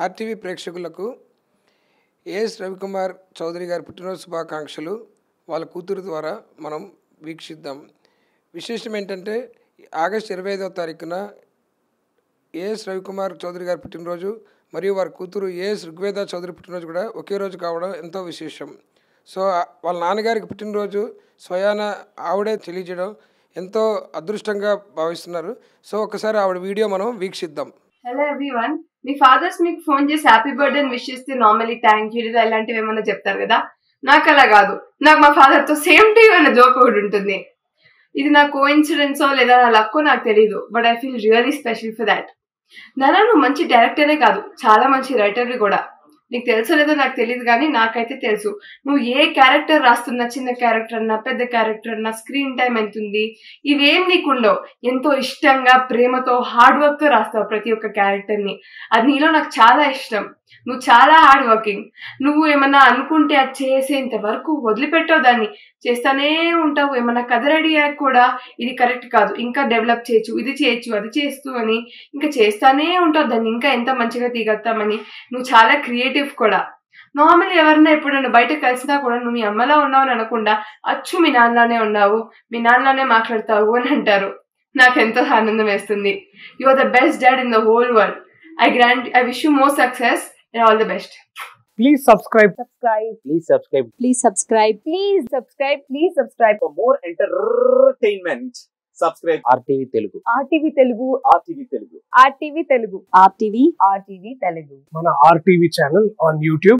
RTV ప్రేక్షకులకు as Ravikumar Chowdary గారి పుట్టినరోజు శుభాకాంక్షలు. వాళ్ళ కూతురు ద్వారా మనం వీక్షిద్దాం. విశేషం ఏంటంటే ఆగస్టు ఇరవై ఐదవ తారీఖున ఏఎస్ రవికుమార్ చౌదరి గారి పుట్టినరోజు మరియు వారి కూతురు ఏఎస్ ఋగ్వేద చౌదరి పుట్టినరోజు కూడా ఒకే రోజు కావడం ఎంతో విశేషం. సో వాళ్ళ నాన్నగారికి పుట్టినరోజు స్వయాన ఆవిడే తెలియజేయడం ఎంతో అదృష్టంగా భావిస్తున్నారు. సో ఒకసారి ఆవిడ వీడియో మనం వీక్షిద్దాం. హలో ఎవ్రీవన్ మీ ఫాదర్స్ మీకు ఫోన్ చేసి హ్యాపీ బర్త్డే అని విష్ చేస్తే నార్మలీ థ్యాంక్ యూ ఇలాంటివి ఏమైనా చెప్తారు కదా? నాకు అలా కాదు. నాకు మా ఫాదర్తో సేమ్ టు అనే జోక్ ఒకటి ఉంటుంది. ఇది నా కో ఇన్సిడెన్సో లేదా నా లక్కో నాకు తెలియదు but I feel really special for that నాన్న నువ్వు మంచి డైరెక్టరే కాదు. చాలా మంచి రైటర్వి కూడా. నీకు తెలుసో లేదో నాకు తెలియదు కానీ నాకైతే తెలుసు. నువ్వు ఏ క్యారెక్టర్ రాస్తున్నా చిన్న క్యారెక్టర్ అన్నా పెద్ద క్యారెక్టర్ అన్నా స్క్రీన్ టైం ఎంత ఉంది ఇవేం నీకుండవు. ఎంతో ఇష్టంగా ప్రేమతో హార్డ్ వర్క్తో రాస్తావు ప్రతి ఒక్క క్యారెక్టర్ని. అది నీలో నాకు చాలా ఇష్టం. నువ్వు చాలా హార్డ్ వర్కింగ్. నువ్వు ఏమన్నా అనుకుంటే అది చేసేంత వరకు వదిలిపెట్టావు దాన్ని. చేస్తానే ఉంటావు. ఏమన్నా కథ రెడీ కూడా ఇది కరెక్ట్ కాదు. ఇంకా డెవలప్ చేయొచ్చు ఇది చేయొచ్చు అది చేస్తూ అని. ఇంకా చేస్తానే ఉంటావు దాన్ని. ఇంకా ఎంత మంచిగా తీగలుగుతామని నువ్వు చాలా క్రియేటివ్ కూడా. నార్మల్ ఎవరన్నా ఎప్పుడైనా బయట కలిసినా కూడా నువ్వు మీ అమ్మలా ఉన్నావు అని అనకుండా అచ్చు మీ నాన్నలానే ఉన్నావు మీ నాన్నలానే మాట్లాడతావు అని అంటారు. నాకు ఎంతో ఆనందం వేస్తుంది. You are the best dad in the whole world I grand I wish you more success and all the best Please subscribe. Subscribe. Please subscribe. please subscribe. Please subscribe. Please subscribe. For more entertainment. Subscribe RTV Telugu. RTV Telugu. RTV Telugu. RTV Telugu. RTV. RTV Telugu. మన RTV channel on YouTube.